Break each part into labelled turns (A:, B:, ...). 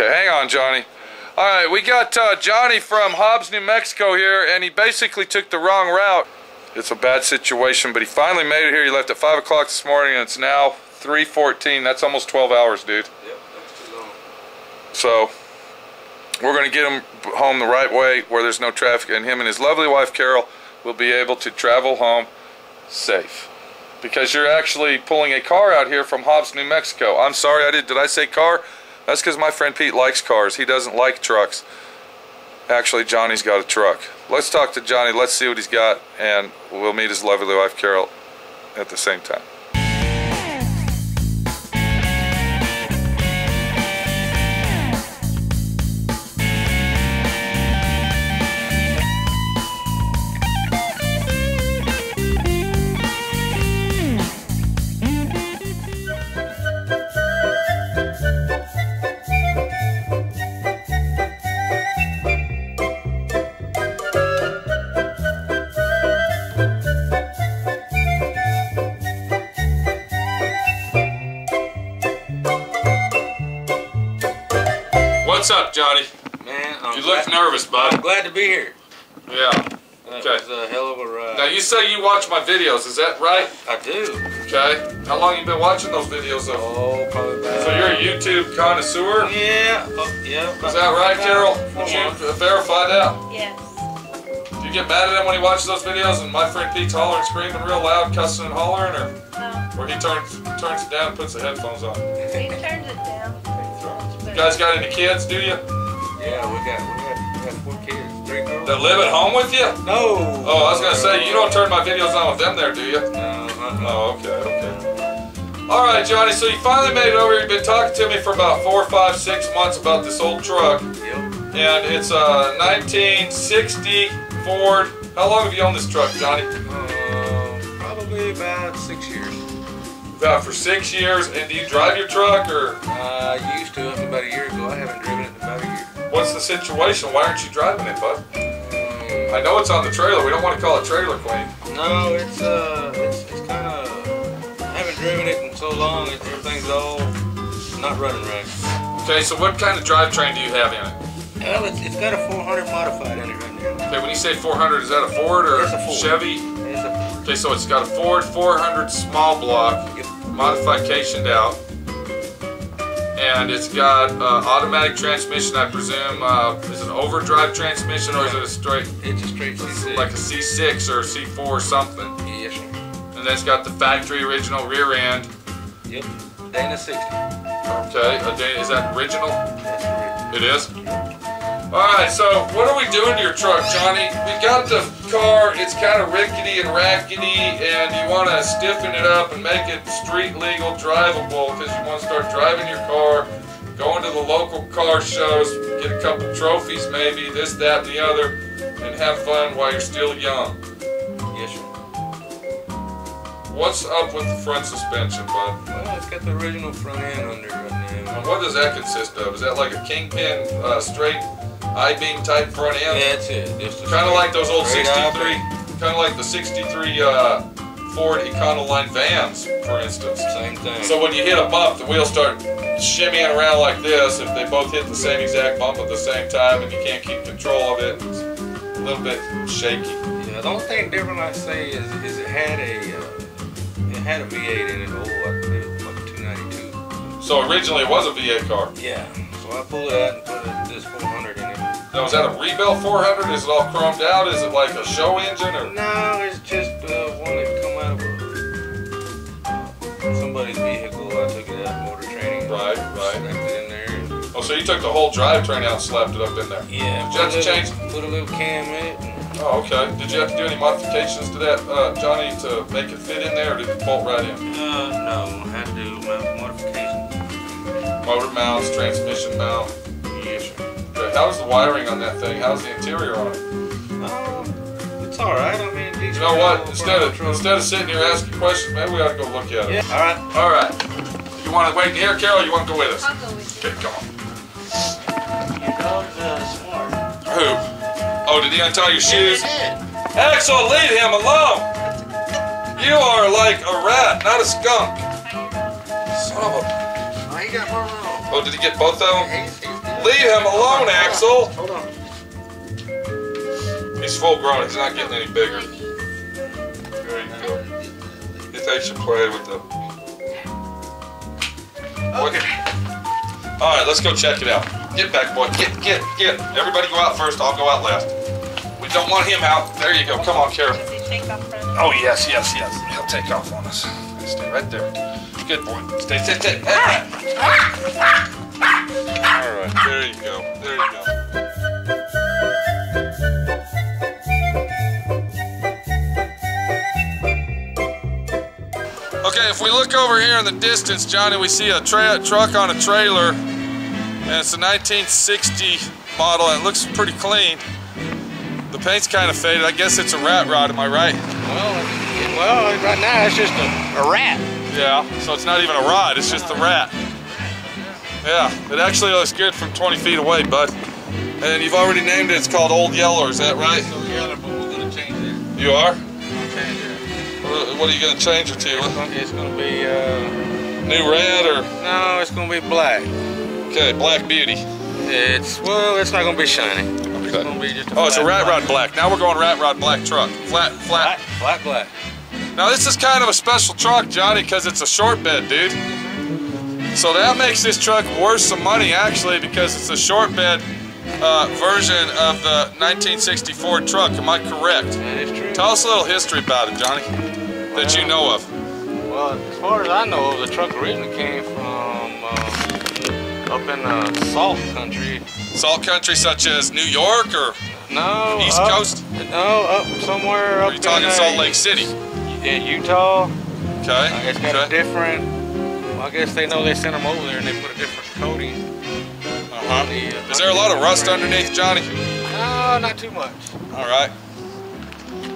A: Okay, hang on, Johnny. All right, we got uh, Johnny from Hobbs, New Mexico here, and he basically took the wrong route. It's a bad situation, but he finally made it here. He left at 5 o'clock this morning, and it's now 3.14. That's almost 12 hours, dude.
B: Yep, that's too long.
A: So, we're going to get him home the right way where there's no traffic, and him and his lovely wife, Carol, will be able to travel home safe. Because you're actually pulling a car out here from Hobbs, New Mexico. I'm sorry, I did. Did I say car? That's because my friend Pete likes cars. He doesn't like trucks. Actually, Johnny's got a truck. Let's talk to Johnny. Let's see what he's got, and we'll meet his lovely wife, Carol, at the same time. What's up, Johnny?
B: Man, I'm
A: You look nervous, bud.
B: I'm glad to be here.
A: Yeah.
B: That
A: Okay.
B: was a hell of a ride.
A: Now you say you watch my videos, is that right?
B: I do.
A: Okay. How long you been watching those videos though?
B: Oh, probably about.
A: So you're a YouTube connoisseur?
B: Yeah. Oh, yeah.
A: Is that right, Carol? Would you verify that?
C: Yes.
A: Do you get mad at him when he watches those videos and my friend Pete's hollering, screaming real loud, cussing and hollering, or,
C: No.
A: or he turns turns it down and puts the headphones on?
C: He turns it down.
A: You guys got any kids, do you?
B: Yeah, we got we got we got four kids, three girls.
A: That live at home with you?
B: No.
A: Oh, I was gonna say, you don't turn my videos on with them there, do you?
B: No. Uh-uh.
A: Oh, okay, okay. All right, Johnny. So you finally made it over. You've been talking to me for about four, five, six months about this old truck,
B: Yep.
A: and it's a 1960 Ford. How long have you owned this truck, Johnny?
B: Uh, probably about six years.
A: About for six years. And do you drive your truck, or
B: I used to up about a year ago. I haven't driven it in about a year.
A: what's the situation? Why aren't you driving it, bud?
B: Um,
A: I know it's on the trailer. We don't want to call it trailer queen.
B: No, it's uh, it's, it's kind of. I haven't driven it in so long. Everything's all not running right.
A: Okay, so what kind of drivetrain do you have in it?
B: Well, it's, it's got a 400 modified in it right now.
A: Okay, when you say 400, is that a Ford or
B: It's a Ford.
A: Chevy?
B: It's a, Ford.
A: Okay, so it's got a Ford 400 small block.
B: Yep.
A: modificationed out. And it's got uh, automatic transmission, I presume. Uh, is it an overdrive transmission or is it a straight,
B: It's a straight C6.
A: like a C6 or a C4 or something?
B: yes, sir.
A: And then it's got the factory original rear end.
B: Yep. Dana 60.
A: Okay, Dana- is that original?
B: That's
A: It is? Alright, so what are we doing to your truck, Johnny? We got the car, it's kind of rickety and rackety, and you want to stiffen it up and make it street legal, drivable, because you want to start driving your car, going to the local car shows, get a couple trophies maybe, this, that, and the other, and have fun while you're still young.
B: Yes, sir.
A: What's up with the front suspension, bud?
B: Well, it's got the original front end under it right now.
A: And what does that consist of? Is that like a kingpin, uh, straight I-beam type front end?
B: Yeah, that's it.
A: Kind of like those old 63, kind of like the 63 uh, Ford Econoline vans, for instance.
B: Same thing.
A: So when you hit a bump, the wheels start shimmying around like this. If they both hit the same exact bump at the same time and you can't keep control of it, it's a little bit shaky.
B: yeah, the only thing different I say is, is it had a uh, it had a V8 in it. Oh, I think it was like a 292.
A: So originally it was a V8 car.
B: Yeah. So I pulled it out and put a,
A: Now is that a Rebel 400? Is it all chromed out? Is it like a show engine or?
B: No, it's just uh, one that come out of a, somebody's vehicle. I took it out motor training.
A: Right, right.
B: Slapped it in there.
A: Oh, so you took the whole drivetrain out and slapped it up in there.
B: Yeah.
A: Did you have to change-
B: little- Put a little cam in it.
A: Oh, okay. Did you have to do any modifications to that, uh, Johnny, to make it fit in there, or did it bolt right in?
B: uh, no, I had to do modifications.
A: Motor mounts, transmission mount.
B: Yes, sir.
A: Okay, how's the wiring on that thing? How's the interior on it?
B: Um, it's all right. I mean, decent
A: You know what? Instead of
B: truck.
A: instead of sitting here asking questions, maybe we ought to go look at it.
B: Yeah. All right.
A: All right. You want to wait in here, Carol? Or you want to go with us?
C: I'll go with you.
A: Okay, come on.
B: Your dog's uh, smart.
A: Who? Oh, did he untie your shoes?
B: Yeah.
A: Axel, leave him alone. You are like a rat, not a skunk. Son of a.
B: Oh, he got one wrong.
A: Oh, did he get both of them?
B: He's, he's good.
A: Leave him alone, Axel.
B: Hold on.
A: He's full grown. He's not getting any bigger. There you go. He thinks you play with the.
B: Okay.
A: All right, let's go check it out. Get back, boy. Get, get, get. Everybody go out first. I'll go out last. We don't want him out. There you go. Come on, Carol.
C: Does he take off?
A: Oh yes, yes, yes. He'll take off on us. Stay right there. Good boy. Stay, stay, stay. All ah! ah! Right. There you go. There you go. Okay, if we look over here in the distance, Johnny, we see a truck on a trailer, and it's a 1960 model. and It looks pretty clean. The paint's kind of faded. I guess it's a rat rod. Am I right?
B: Well, well, right now it's just a, a rat.
A: Yeah, so it's not even a rod, it's just a rat. Yeah, it actually looks good from 20 feet away, bud. And you've already named it, it's called Old Yeller, is that right?
B: So yellow, but we're gonna change it.
A: You are?
B: We'll change it.
A: What are you going to change it to?
B: It's gonna be uh,
A: New red or,
B: no, it's gonna be black.
A: okay, Black Beauty.
B: It's well, it's not gonna be shiny. It's
A: Okay.
B: gonna be just a
A: Oh, it's a rat rod black. Now we're going rat rod black truck. Flat,
B: Flat,
A: flat.
B: flat black.
A: Now this is kind of a special truck, Johnny, because it's a short bed, dude. So that makes this truck worth some money, actually, because it's a short bed uh, version of the 1964 truck. Am I correct?
B: That is true.
A: Tell us a little history about it, Johnny, that you know of.
B: Well, as far as I know, the truck originally came from uh, up in the salt country.
A: Salt country such as New York, or
B: No,
A: East
B: up-
A: Coast?
B: No, up somewhere
A: are
B: up
A: you talking
B: in, uh,
A: Salt Lake City?
B: in Utah.
A: Okay.
B: Uh, it's got a
A: okay.
B: different. Well, I guess they know they sent them over there and they put a different coating.
A: Uh-huh.
B: the, uh,
A: Is there a lot of rust underneath, Johnny?
B: No, not too much.
A: All right.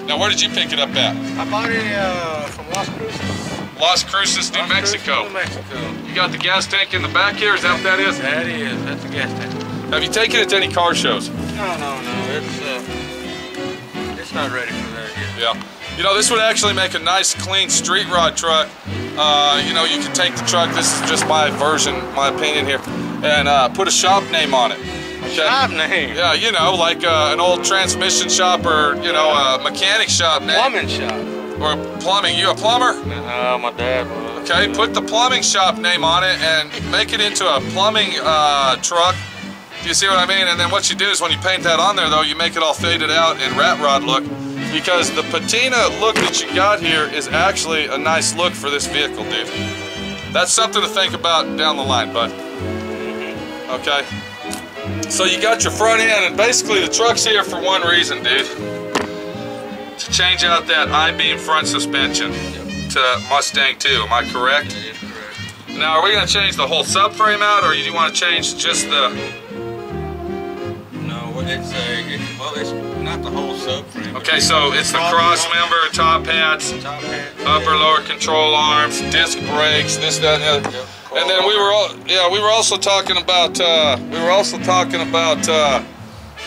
A: Now, where did you pick it up at?
B: I bought it uh, from Las Cruces.
A: Las Cruces, New
B: Las Cruces,
A: Mexico.
B: New Mexico.
A: You got the gas tank in the back here. Is that what that is?
B: That is. That's a gas tank.
A: Have you taken it to any car shows?
B: No, no, no. It's uh, it's not ready for that yet.
A: Yeah. You know, this would actually make a nice, clean street rod truck. Uh, you know, you can take the truck. This is just my version, my opinion here, and uh, put a shop name on it. Okay?
B: Shop name.
A: Yeah, you know, like uh, an old transmission shop or you know, a mechanic shop name
B: Plumbing shop.
A: or plumbing. You a plumber?
B: Uh, my dad was.
A: Okay, put the plumbing shop name on it and make it into a plumbing uh, truck. Do you see what I mean? And then what you do is when you paint that on there, though, you make it all faded out and rat rod look. Because the patina look that you got here is actually a nice look for this vehicle, dude. That's something to think about down the line, bud. Mm-hmm. Okay? So you got your front end, and basically the truck's here for one reason, dude. To change out that I-beam front suspension to Mustang 2, am I correct?
B: That is correct.
A: Now, are we going to change the whole subframe out, or do you want to change just the...
B: No, well, it's a. Well, it's not the whole subframe.
A: Okay, so it's the cross member, top hats,
B: Top hat.
A: upper, lower control arms, disc brakes, this, that, and the other. And then we were all, yeah, we were also talking about, uh, we were also talking about uh,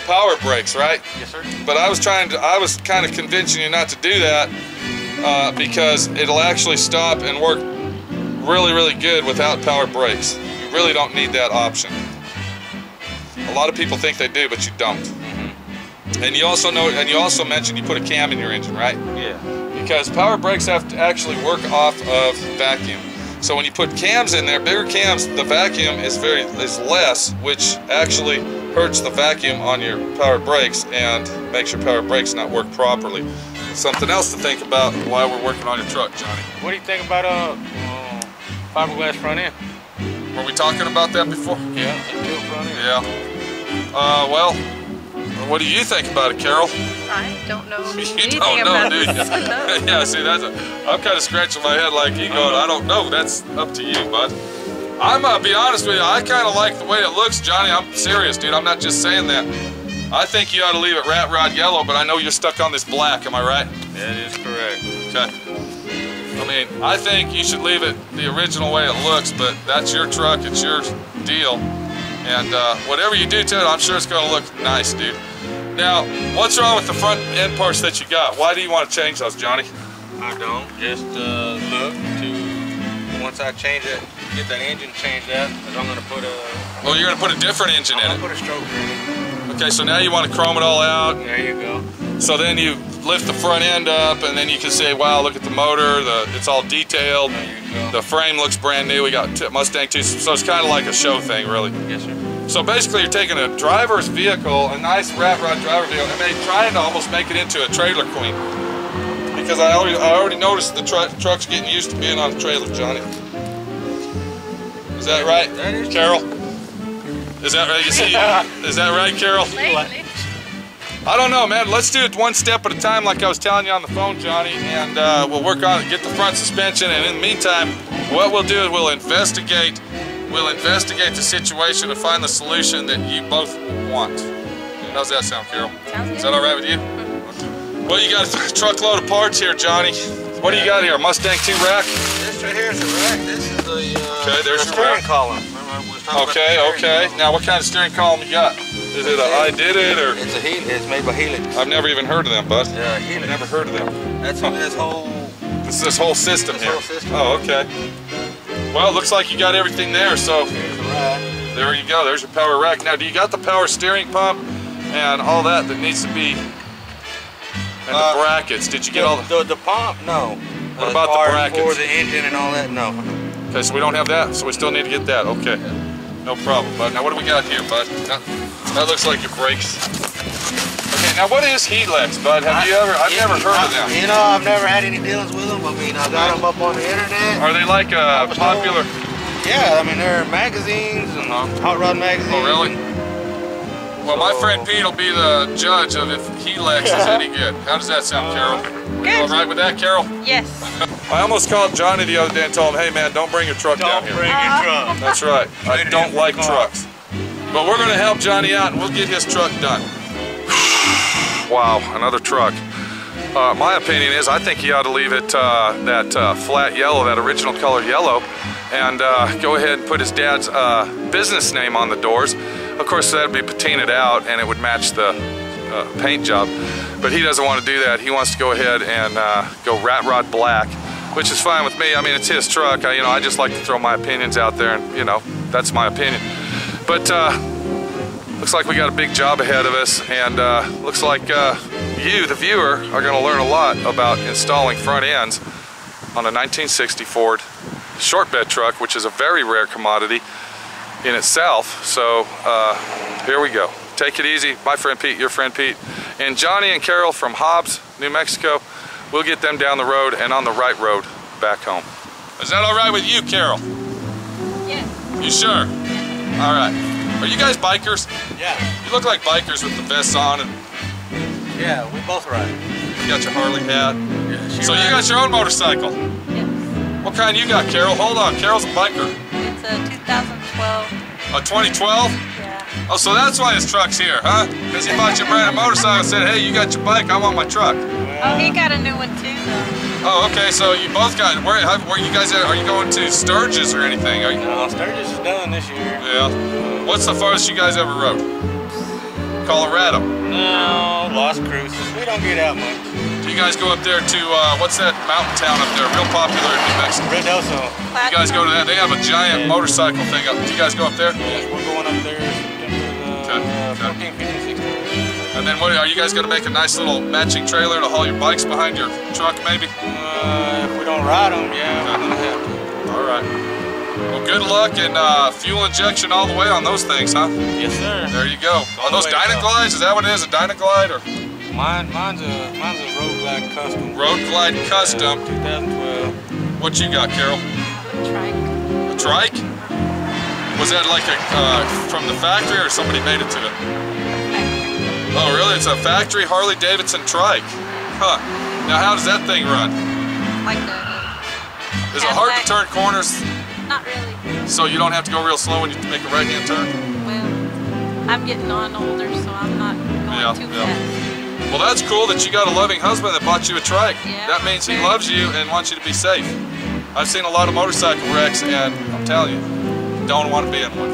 A: power brakes, right?
B: Yes, sir.
A: But I was trying to, I was kind of convincing you not to do that uh, because it'll actually stop and work really, really good without power brakes. You really don't need that option. A lot of people think they do, but you don't. And you also know, and you also mentioned you put a cam in your engine, right?
B: Yeah.
A: Because power brakes have to actually work off of vacuum. So when you put cams in there, bigger cams, the vacuum is very is less, which actually hurts the vacuum on your power brakes and makes your power brakes not work properly. Something else to think about while we're working on your truck, Johnny.
B: What do you think about uh, uh fiberglass front end?
A: Were we talking about that before?
B: Yeah. Tilt front end.
A: Yeah. Uh, well, what do you think about it, Carol?
C: I don't know
A: You don't know,
C: about
A: do you? yeah, see, that's a, I'm kind of scratching my head like you going, I don't know. That's up to you, bud. I'm gonna be honest with you. I kind of like the way it looks, Johnny. I'm serious, dude. I'm not just saying that. I think you ought to leave it rat rod yellow, but I know you're stuck on this black. Am I right?
B: That is correct.
A: Okay. I mean, I think you should leave it the original way it looks, but that's your truck. It's your deal. And uh, whatever you do to it, I'm sure it's gonna look nice, dude. Now, what's wrong with the front end parts that you got? Why do you want to change those, Johnny?
B: I don't. Just uh, look to once I change it, get that engine changed out, because I'm gonna put a
A: Oh, you're gonna put a different engine
B: I'm
A: in
B: gonna put a stroker in it.
A: Okay, so now you want to chrome it all out.
B: There you go.
A: So then you lift the front end up, and then you can say, "Wow, look at the motor. The it's all detailed.
B: There you go.
A: The frame looks brand new. We got t- Mustang 2, so it's kind of like a show thing, really."
B: Yes, sir.
A: So basically, you're taking a driver's vehicle, a nice rat rod driver vehicle, and they're trying to almost make it into a trailer queen. Because I already, I already noticed the tru truck's getting used to being on a trailer, Johnny. Is that right,
B: That is
A: Carol? Is that right? You see, is that right, Carol?
C: Lately.
A: I don't know, man. Let's do it one step at a time, like I was telling you on the phone, Johnny, and uh, we'll work on it, get the front suspension, and in the meantime, what we'll do is we'll investigate, we'll investigate the situation to find the solution that you both want. How's that sound, Carol?
C: Sounds
A: Is that all right with you? Well, you got a truckload of parts here, Johnny. What do you got here? Mustang 2 rack?
B: This right here is the rack. This is the, uh,
A: Okay, there's
B: the
A: your
B: steering
A: rack.
B: column. Remember we was talking about the
A: Okay, okay.
B: column?
A: Now, what kind of steering column you got? Is it a ididit or?
B: It's a Helix. It's made by Helix.
A: I've never even heard of them, bud.
B: Yeah,
A: I've
B: Helix.
A: never heard of them.
B: That's what this whole.
A: This is this whole system
B: This
A: here.
B: whole system.
A: Oh, okay. Well, it looks like you got everything there. So
B: the
A: there you go. There's your power rack. Now, do you got the power steering pump and all that that needs to be and the
B: Uh,
A: brackets? Did you get all the?
B: the, the pump? No.
A: What about the brackets?
B: For the engine and all that? No.
A: Okay, so we don't have that. So we still need to get that. Okay. No problem, bud. Now, what do we got here, bud? That, that looks like your brakes. Okay, now what is Helix, bud? Have you ever? I've
B: Yeah,
A: never heard of them.
B: You know, I've never had any dealings with them. I mean, I got them up on the internet.
A: Are they like a
B: was told-
A: popular?
B: Yeah, I mean, they're magazines and
A: Uh-huh.
B: hot rod magazines.
A: Oh, really? Well, my friend Pete will be the judge of if Helix is any good. How does that sound, Carol? We
C: Good.
A: all right with that, Carol?
C: Yes.
A: I almost called Johnny the other day and told him, hey man, don't bring your truck down here.
C: Uh,
B: truck.
A: That's right. I don't like trucks. But we're going to help Johnny out and we'll get his truck done. wow, another truck. Uh, my opinion is I think he ought to leave it uh, that uh, flat yellow, that original color yellow, and uh, go ahead and put his dad's uh, business name on the doors. Of course, that'd be patinaed out and it would match the uh, paint job. But he doesn't want to do that. He wants to go ahead and uh, go rat rod black, which is fine with me. I mean, it's his truck. I, you know, I just like to throw my opinions out there, and you know, that's my opinion. But uh, looks like we got a big job ahead of us, and uh, looks like uh, you, the viewer, are going to learn a lot about installing front ends on a 1960 Ford short bed truck, which is a very rare commodity in itself. So uh, here we go. Take it easy, my friend Pete, your friend Pete, and Johnny and Carol from Hobbs, New Mexico. We'll get them down the road and on the right road back home. Is that all right with you, Carol?
C: Yes.
A: You sure? All right. Are you guys bikers?
B: Yeah,
A: You look like bikers with the vests on and
B: yeah, we both ride.
A: you got your Harley hat.
B: Yeah, she
A: So you got your own motorcycle.
C: Yes.
A: What kind you got, Carol? Hold on, Carol's a biker.
C: It's a 2012.
A: A 2012?
C: Yeah.
A: Oh, so that's why his truck's here, huh? Because he bought your brand new motorcycle and said, hey, you got your bike, I want my truck.
C: Oh, he got a new one too, though.
A: Oh, okay, so you both got, where, how, where you guys, at? are you going to Sturgis or anything? Are you,
B: No, Sturgis is done this year.
A: yeah. What's the farthest you guys ever rode? Colorado.
B: No, Las Cruces. We don't get out much.
A: Do you guys go up there to, uh, what's that mountain town up there, real popular in New Mexico?
B: Ruidoso.
A: You guys go to that, they have a giant motorcycle thing up, do you guys go up there?
B: Yeah, we're going up there September the
A: Okay, okay.
B: 14th, 15th, 16th.
A: And then what, are you guys gonna make a nice little matching trailer to haul your bikes behind your truck maybe?
B: Uh, if we don't ride them, yeah, we're gonna have to.
A: All right. Well, good luck and uh, fuel injection all the way on those things, huh?
B: Yes, sir.
A: There you go.
B: All
A: Are those
B: the way down.
A: Dynaglides? Is that what it is? A Dynaglide or
B: Mine, mine's a, mine's a Road Glide Custom.
A: Road Glide Custom?
B: Uh, 2012.
A: What you got, Carol?
C: A trike.
A: A trike? Was that like a uh, from the factory or somebody made it to the? Oh, really? It's a factory Harley Davidson trike. Huh. Now, how does that thing run?
C: Like the.
A: Is it hard to turn corners
C: Not really.
A: so you don't have to go real slow when you make a right-hand turn?
C: Well, I'm getting on older, so I'm not going
A: Yeah,
C: too
A: yeah.
C: fast.
A: Well, that's cool that you got a loving husband that bought you a trike.
C: Yeah.
A: That means he loves you and wants you to be safe. I've seen a lot of motorcycle wrecks, and I'm telling you, don't want to be in one.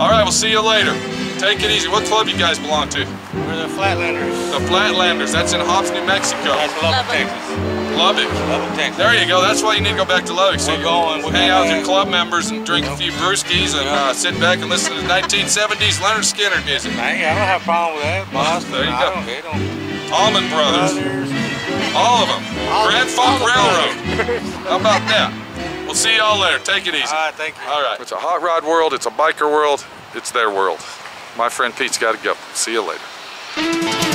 C: Alright.
A: We'll see you later. Take it easy. What club you guys belong to?
B: We're the Flatlanders.
A: The Flatlanders. That's in Hobbs, New Mexico.
B: That's Lubbock,
C: Lubbock.
B: Texas.
A: Lubbock.
B: Lubbock, Texas.
A: There you go. That's why you need to go back to Lubbock. So
B: We're
A: you
B: going. We're
A: hang out with your club members and drink a few brewskis and uh, sit back and listen to 1970s Lynyrd Skynyrd music.
B: Hey, I don't have a problem with that. Boston,
A: There you
B: I
A: go.
B: don't, don't.
A: Allman Brothers,
B: Brothers.
A: all of them.
B: All-
A: Grand Funk Railroad. How about that? We'll see y'all later. Take it easy.
B: All right, thank you.
A: All right. It's a hot rod world. It's a biker world. It's their world. My friend Pete's got to go. See you later.